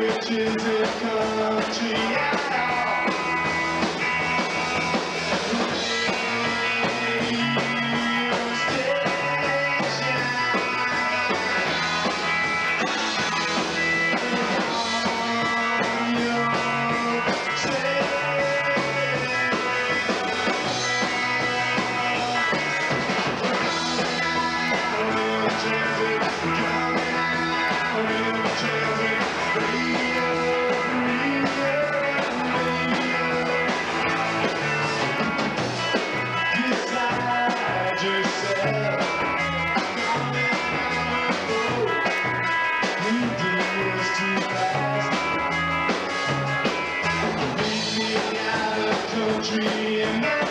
Which is a country. Yeah. country